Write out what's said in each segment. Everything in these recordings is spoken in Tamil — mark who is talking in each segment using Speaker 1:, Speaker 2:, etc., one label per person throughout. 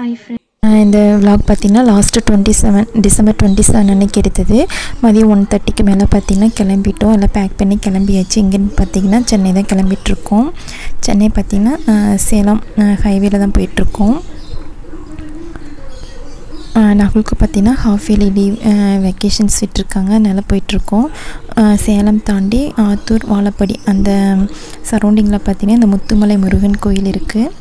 Speaker 1: ஹாய் ஃப்ரெண்ட்
Speaker 2: இந்த vlog பார்த்திங்கன்னா last twenty seven December twenty seven அன்னைக்கு எடுத்தது. மதியம் ஒன் தேர்ட்டிக்கு மேலே பார்த்திங்கன்னா கிளம்பிட்டோம். எல்லாம் பேக் பண்ணி கிளம்பியாச்சு. எங்கேன்னு பார்த்தீங்கன்னா சென்னை தான் கிளம்பிட்டுருக்கோம். சென்னை பார்த்திங்கன்னா சேலம் ஹைவேல தான் போயிட்டுருக்கோம். நகுலுக்கு பார்த்தீங்கன்னா ஹாஃப் இயர்லி லீவ் வெக்கேஷன்ஸ் விட்டுருக்காங்க. அதனால் போயிட்டுருக்கோம். சேலம் தாண்டி ஆத்தூர் வாழப்படி அந்த சரௌண்டிங்கில் பார்த்தீங்கன்னா இந்த முத்துமலை முருகன் கோயில் இருக்குது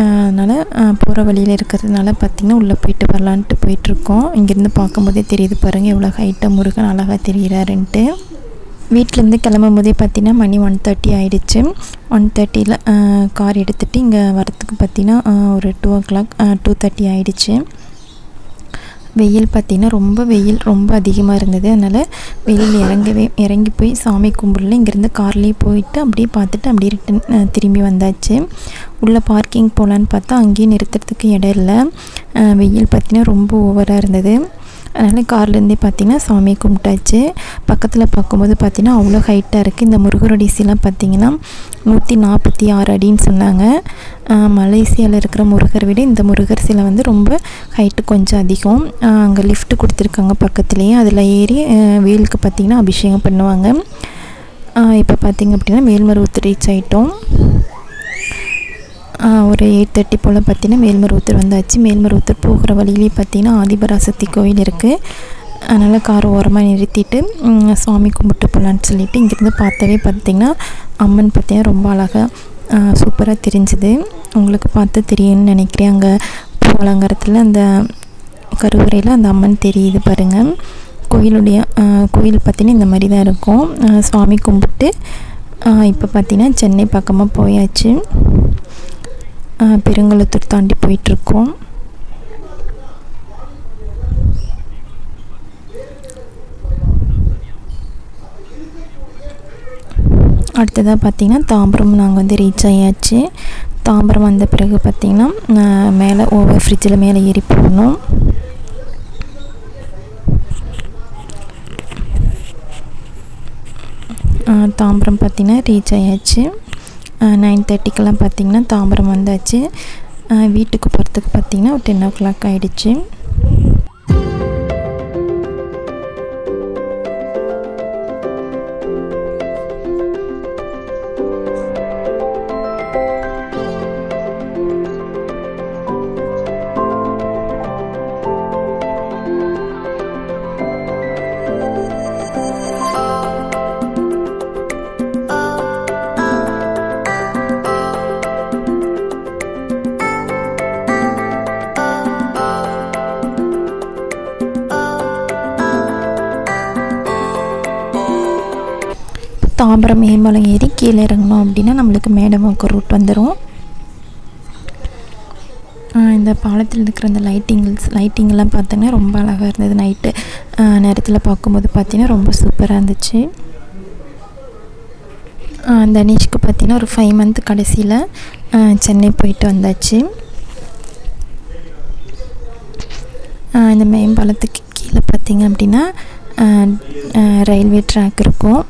Speaker 2: அதனால் போகிற வழியில் இருக்கிறதுனால பார்த்திங்கன்னா உள்ளே போயிட்டு வரலான்ட்டு போயிட்டுருக்கோம். இங்கேருந்து பார்க்கும்போதே தெரியுது பாருங்கள் எவ்வளோ ஹைட்டாக முருகன் அழகாக தெரிகிறாருன்ட்டு வீட்டிலேருந்து கிளம்பும் போதே பார்த்தீங்கன்னா மணி ஒன் தேர்ட்டி ஆகிடுச்சு ஒன் தேர்ட்டியில் கார் எடுத்துகிட்டு இங்கே வரத்துக்கு பார்த்தீங்கன்னா ஒரு two o'clock two thirty ஆகிடுச்சு வெயில் பார்த்திங்கன்னா ரொம்ப வெயில் ரொம்ப அதிகமாக இருந்தது. அதனால் வெயில் இறங்கவே இறங்கி போய் சாமி கும்பிடல. இங்கேருந்து கார்லேயே போயிட்டு அப்படியே பார்த்துட்டு அப்படியே ரிட்டன் திரும்பி வந்தாச்சு. உள்ளே பார்க்கிங் போகலான்னு பார்த்தா அங்கேயும் நிறுத்துறதுக்கு இடம் இல்லை. வெயில் பார்த்திங்கன்னா ரொம்ப ஓவராக இருந்தது. அதனால் கார்லேருந்தே பார்த்திங்கன்னா சாமி கும்பிட்டாச்சு. பக்கத்தில் பார்க்கும்போது பார்த்திங்கன்னா அவ்வளோ ஹைட்டாக இருக்குது இந்த முருகருடைய சிலை பார்த்திங்கன்னா நூற்றி நாற்பத்தி ஆறு அடின்னு சொன்னாங்க. மலேசியாவில் இருக்கிற முருகரை விட இந்த முருகர் சிலை வந்து ரொம்ப ஹைட்டு கொஞ்சம் அதிகம். அங்கே லிஃப்ட் கொடுத்துருக்காங்க பக்கத்துலேயே. அதில் ஏறி வேலுக்கு பார்த்திங்கன்னா அபிஷேகம் பண்ணுவாங்க. இப்போ பார்த்திங்க அப்படின்னா மேல்மருவத்து ரீச் ஆகிட்டோம் ஒரு எயிட் தேர்ட்டி போல் பார்த்தீங்கன்னா மேல்மருவத்தூர் வந்தாச்சு. மேல்மருவத்தூர் போகிற வழியிலே பார்த்தீங்கன்னா ஆதிபராசக்தி கோவில் இருக்குது அதனால் கார் ஓரமாக நிறுத்திட்டு சாமி கும்பிட்டு போகலான்னு சொல்லிட்டு இங்கேருந்து பார்த்தவே பார்த்தீங்கன்னா அம்மன் பார்த்தீங்கன்னா ரொம்ப அழகாக சூப்பராக தெரிஞ்சுது. உங்களுக்கு பார்த்து தெரியும்னு நினைக்கிறேன். அங்கே பூ அலங்காரத்தில் அந்த கருவறையில் அந்த அம்மன் தெரியுது பாருங்கள் கோயிலுடைய கோயில் பார்த்தீங்கன்னா இந்த மாதிரி தான் இருக்கும். சாமி சுவாமி கும்பிட்டு இப்போ பார்த்தீங்கன்னா சென்னை பக்கமாக போயாச்சு. பெருங்குளத்தூர் தாண்டி போயிட்டுருக்கோம் அடுத்ததாக பார்த்தீங்கன்னா தாம்பரம் நாங்கள் வந்து ரீச் ஆகியாச்சு தாம்பரம் வந்த பிறகு பார்த்திங்கன்னா மேலே ஓவர் ஃப்ரிட்ஜில் மேலே ஏறி போகணும் தாம்பரம் பார்த்தீங்கன்னா ரீச் ஆகியாச்சு நைன் தேர்ட்டிக்கெல்லாம் பார்த்திங்கன்னா தாம்பரம் வந்தாச்சு. வீட்டுக்கு போகிறதுக்கு பார்த்தீங்கன்னா ஒரு டென் ஓ கிளாக் ஆகிடுச்சு தாம்பரம் மேம்பாலம் ஏறி கீழே இறங்கணும் அப்படின்னா நம்மளுக்கு மேடமாக்கு ரூட் வந்துடும் இந்த பாலத்தில் இருக்கிற அந்த லைட்டிங்ஸ் லைட்டிங்கெல்லாம் பார்த்தீங்கன்னா ரொம்ப அழகாக இருந்தது. நைட்டு நேரத்தில் பார்க்கும்போது பார்த்திங்கன்னா ரொம்ப சூப்பராக இருந்துச்சு. ஆஹ் பார்த்திங்கன்னா பார்த்தீங்கன்னா ஒரு ஃபைவ் மந்த் கடைசியில் சென்னை போயிட்டு வந்தாச்சு. இந்த மேம்பாலத்துக்கு கீழே பார்த்திங்க அப்படின்னா ரயில்வே ட்ராக் இருக்கும்.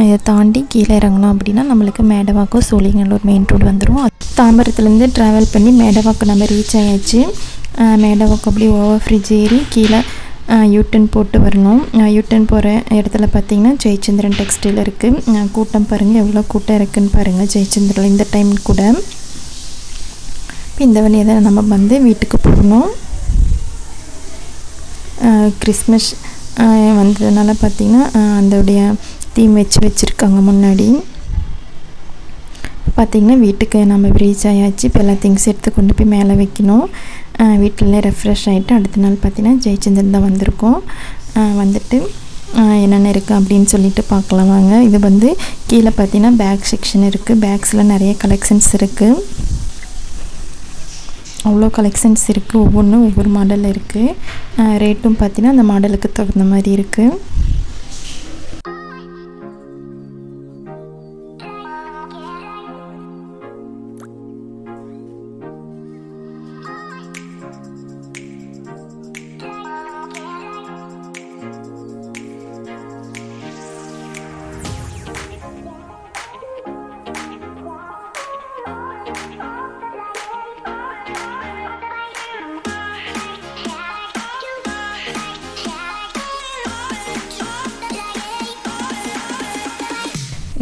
Speaker 2: இதை தாண்டி கீழே இறங்கணும் அப்படின்னா நம்மளுக்கு மேடவாக்கம் சோழிங்கல்லூர் மெயின் ரோடு வந்துடும் தாம்பரத்துலேருந்து ட்ராவல் பண்ணி மேடவாக்கம் நம்ம ரீச் ஆயாச்சு. மேடவாக்கம் அப்படியே ஓவர் ஃப்ரிட்ஜ் ஏறி கீழே யூட்டன் போட்டு வரணும். யூட்டன் போகிற இடத்துல பார்த்தீங்கன்னா ஜெயச்சந்திரன் டெக்ஸ்டைல் இருக்குது கூட்டம் பாருங்கள் எவ்வளோ கூட்டம் இருக்குன்னு பாருங்கள் ஜெயச்சந்திரன் இந்த டைம் கூட. இப்போ இந்த வழியை தான் நம்ம வந்து வீட்டுக்கு போகணும். கிறிஸ்மஸ் வந்ததுனால பார்த்திங்கன்னா அதோடைய தீம் வச்சு வச்சுருக்காங்க முன்னாடி. பார்த்திங்கன்னா வீட்டுக்கு நம்ம ரீச் ஆயாச்சு. இப்போ எல்லா திங்ஸ் எடுத்து கொண்டு போய் மேலே வைக்கணும். வீட்டிலே ரெஃப்ரெஷ் ஆகிட்டு அடுத்த நாள் பார்த்திங்கன்னா ஜெயச்சந்திரன் தான் வந்திருக்கோம். வந்துட்டு என்னென்ன இருக்குது அப்படின்னு சொல்லிட்டு பார்க்கலாம் வாங்க. இது வந்து கீழே பார்த்தீங்கன்னா பேக் செக்ஷன் இருக்குது பேக்ஸில் நிறைய கலெக்ஷன்ஸ் இருக்குது அவ்வளோ கலெக்ஷன்ஸ் இருக்குது ஒவ்வொன்றும் ஒவ்வொரு மாடலில் இருக்குது ரேட்டும் பார்த்தீங்கன்னா அந்த மாடலுக்கு தகுந்த மாதிரி இருக்குது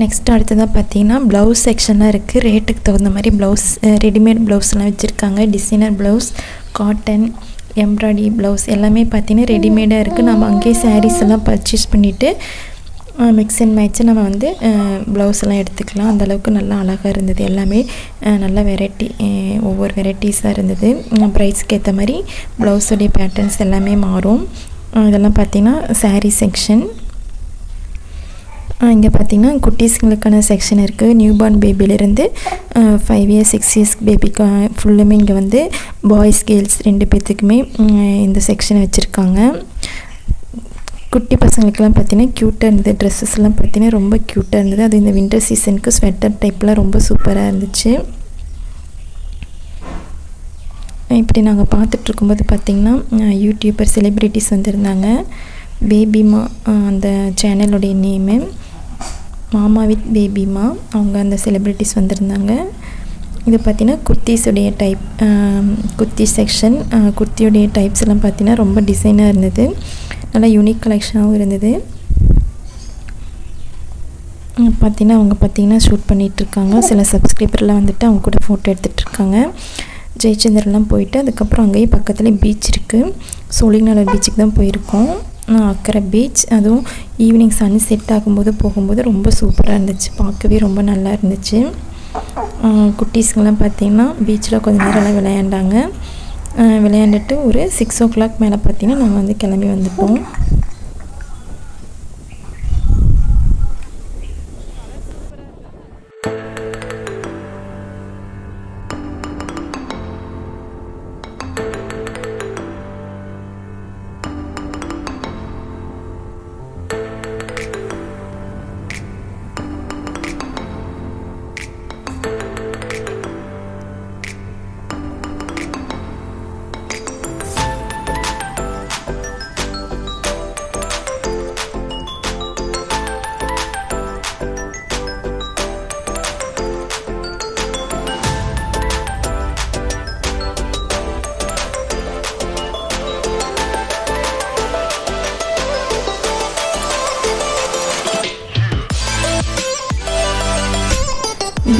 Speaker 2: நெக்ஸ்ட் அடுத்ததாக பார்த்தீங்கன்னா ப்ளவுஸ் செக்ஷனாக இருக்குது ரேட்டுக்கு தகுந்த மாதிரி ப்ளவுஸ் ரெடிமேட் ப்ளவுஸ்லாம் வச்சுருக்காங்க. Designer blouse cotton embroidery blouse எல்லாமே பார்த்தீங்கன்னா ரெடிமேடாக இருக்குது நம்ம அங்கேயே சாரீஸ் எல்லாம் பர்ச்சேஸ் பண்ணிவிட்டு மிக்ஸ் அண்ட் மேட்ச்சு நம்ம வந்து ப்ளவுஸ் எல்லாம் எடுத்துக்கலாம். அந்தளவுக்கு நல்லா அழகாக இருந்தது. எல்லாமே நல்ல வெரைட்டி ஒவ்வொரு வெரைட்டிஸாக இருந்தது. ப்ரைஸ்க்கு ஏற்ற மாதிரி ப்ளவுஸுடைய பேட்டர்ன்ஸ் எல்லாமே மாறும். இதெல்லாம் பார்த்திங்கன்னா சாரீ செக்ஷன் இங்கே பார்த்தீங்கன்னா குட்டீஸுங்களுக்கான செக்ஷன் இருக்குது நியூ பார்ன் பேபிலேருந்து ஃபைவ் இயர்ஸ் சிக்ஸ் இயர்ஸ் பேபிக்கு ஃபுல்லுமே இங்கே வந்து பாய்ஸ் கேர்ள்ஸ் ரெண்டு பேர்த்துக்குமே இந்த செக்ஷன் வச்சுருக்காங்க. குட்டி பசங்களுக்கெல்லாம் பார்த்தீங்கன்னா க்யூட்டாக இருந்தது. ட்ரெஸ்ஸஸ்லாம் பார்த்தீங்கன்னா ரொம்ப க்யூட்டாக இருந்தது. அது இந்த வின்டர் சீசனுக்கு ஸ்வெட்டர் டைப்லாம் ரொம்ப சூப்பராக இருந்துச்சு. இப்படி நாங்கள் பார்த்துட்ருக்கும்போது பார்த்திங்கன்னா யூடியூபர் செலிப்ரிட்டிஸ் வந்திருந்தாங்க. பேபிமா அந்த சேனலுடைய நேமு மாமா வித் பேபிமா அவங்க அந்த செலிப்ரிட்டிஸ் வந்திருந்தாங்க. இது பார்த்திங்கன்னா குர்த்திஸுடைய டைப் குர்த்தி செக்ஷன் குர்த்தியுடைய டைப்ஸ் எல்லாம் பார்த்தீங்கன்னா ரொம்ப டிசைனாக இருந்தது. நல்லா யூனிக் கலெக்ஷனாகவும் இருந்தது. பார்த்திங்கன்னா அவங்க பார்த்திங்கன்னா ஷூட் பண்ணிகிட்ருக்காங்க சில சப்ஸ்கிரைபர்லாம் வந்துட்டு அவங்க கூட ஃபோட்டோ எடுத்துகிட்ருக்காங்க ஜெயச்சந்திரன்லாம் போயிட்டு அதுக்கப்புறம் அங்கேயே பக்கத்துலேயே பீச் இருக்குது சோழிங்கநல்லூர் பீச்சுக்கு தான் போயிருக்கோம். அக்கறை பீச் அதுவும் ஈவினிங் சன் செட் ஆகும்போது போகும்போது ரொம்ப சூப்பராக இருந்துச்சு. பார்க்கவே ரொம்ப நல்லா இருந்துச்சு. குட்டீஸ்கெலாம் பார்த்திங்கன்னா பீச்சில் கொஞ்சம் நேரம்லாம் விளையாண்டாங்க. விளையாண்டுட்டு ஒரு சிக்ஸ் ஓ கிளாக் மேலே பார்த்திங்கன்னா நாங்கள் வந்து கிளம்பி வந்துட்டோம்.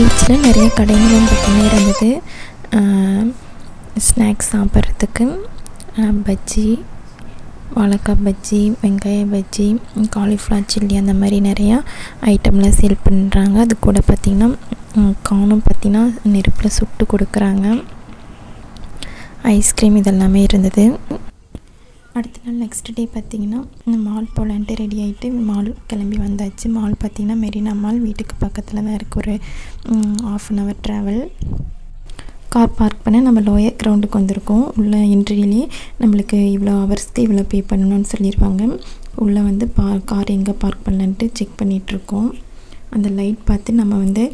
Speaker 2: பீச்சில் நிறைய கடைகளும் பார்த்திங்கன்னா இருந்தது. ஸ்நாக்ஸ் சாப்பிட்றதுக்கு பஜ்ஜி வாழைக்காய் பஜ்ஜி வெங்காய பஜ்ஜி காலிஃப்ளவர் சில்லி அந்த மாதிரி நிறையா ஐட்டம்லாம் சேல் பண்ணுறாங்க அது கூட பார்த்திங்கன்னா காணும் பார்த்திங்கன்னா நெருப்பில் சுட்டு கொடுக்குறாங்க. ஐஸ்கிரீம் இதெல்லாமே இருந்தது. அடுத்த நாள் நெக்ஸ்ட் டே பார்த்திங்கன்னா மால் போகலான்ட்டு ரெடி ஆகிட்டு மால் கிளம்பி வந்தாச்சு. மால் பார்த்திங்கன்னா மெரினா மால் வீட்டுக்கு பக்கத்தில் தான் இருக்குது ஒரு half an hour travel car park பண்ண நம்ம லோயர் கிரவுண்டுக்கு வந்திருக்கோம். உள்ள என்ட்ரிலேயே நம்மளுக்கு இவ்வளோ ஹவர்ஸ்க்கு இவ்வளோ பே பண்ணணும்னு சொல்லிடுவாங்க உள்ளே வந்து பா கார் எங்கே பார்க் பண்ணலான்ட்டு செக் பண்ணிகிட்ருக்கோம் அந்த லைட் பார்த்து நம்ம வந்து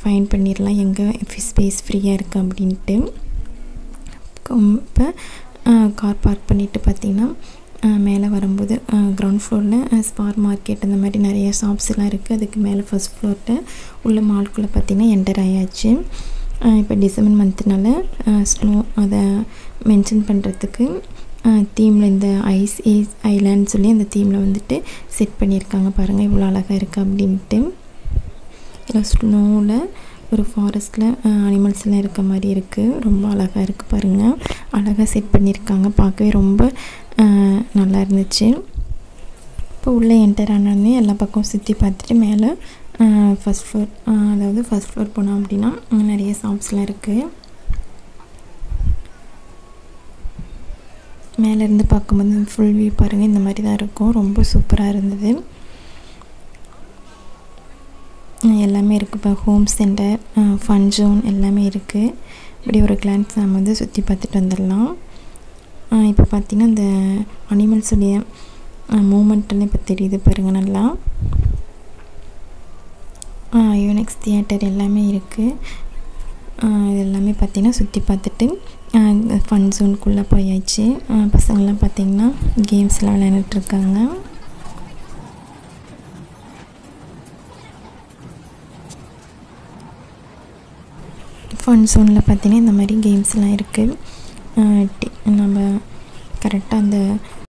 Speaker 2: ஃபைன் பண்ணிடலாம். எங்கே ஸ்பேஸ் ஃப்ரீயாக இருக்குது அப்படின்ட்டு. இப்போ கார் பார்க் பண்ணிவிட்டு பார்த்திங்கன்னா மேலே வரும்போது கிரவுண்ட் ஃப்ளோரில் ஸ்பார் மார்க்கெட் அந்த மாதிரி நிறைய ஷாப்ஸ் எல்லாம் இருக்குது அதுக்கு மேலே ஃபஸ்ட் ஃப்ளோர்கிட்ட உள்ள மால்குள்ளே பார்த்திங்கன்னா என்டர் ஆயாச்சு. இப்போ டிசம்பர் மந்த்னால ஸ்னோ அதை மென்ஷன் பண்ணுறதுக்கு தீமில் இந்த ஐஸ் ஏஸ் ஐலாண்ட் சொல்லி அந்த தீமில் வந்துட்டு செட் பண்ணியிருக்காங்க பாருங்கள் இவ்வளோ அழகாக இருக்குது அப்படின்ட்டு. ஸ்னோவில் ஒரு ஃபாரஸ்ட்டில் அனிமல்ஸ் எல்லாம் இருக்க மாதிரி இருக்குது ரொம்ப அழகாக இருக்குது பாருங்கள் அழகாக செட் பண்ணியிருக்காங்க பார்க்கவே ரொம்ப நல்லா இருந்துச்சு. இப்போ உள்ளே என்டர் ஆனோடனே எல்லா பக்கம் சுற்றி பார்த்துட்டு மேலே ஃபஸ்ட் ஃப்ளோர் அதாவது ஃபஸ்ட் ஃப்ளோர் போனோம் அப்படின்னா நிறைய ஷாப்ஸ்லாம் இருக்குது மேலேருந்து பார்க்கும்போது ஃபுல் வியூ பாருங்கள் இந்த மாதிரி தான் இருக்கும். ரொம்ப சூப்பராக இருந்தது. எல்லாமே இருக்குது இப்போ ஹோம் சென்டர் ஃபன் ஜோன் எல்லாமே இருக்குது இப்படி ஒரு கிளான்ஸ் நம்ம வந்து சுற்றி பார்த்துட்டு வந்துடலாம். இப்போ பார்த்திங்கன்னா இந்த அனிமல்ஸுடைய மூமெண்ட்டெல்லாம் இப்போ தெரியுது பாருங்கள் நல்லா. யூனிக்ஸ் தியேட்டர் எல்லாமே இருக்குது இது எல்லாமே பார்த்திங்கன்னா சுற்றி பார்த்துட்டு ஃபன் ஜோனுக்குள்ளே போயாச்சு. பசங்கள்லாம் பார்த்திங்கன்னா கேம்ஸ்லாம் விளையாண்டுட்ருக்காங்க ஃபன் ஜோனில் பார்த்தீங்கன்னா இந்த மாதிரி கேம்ஸ்லாம் இருக்குது நம்ம கரெக்டாக அந்த